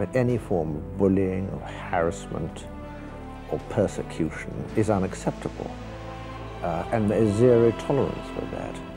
that any form of bullying or harassment or persecution is unacceptable. Uh, and there is zero tolerance for that.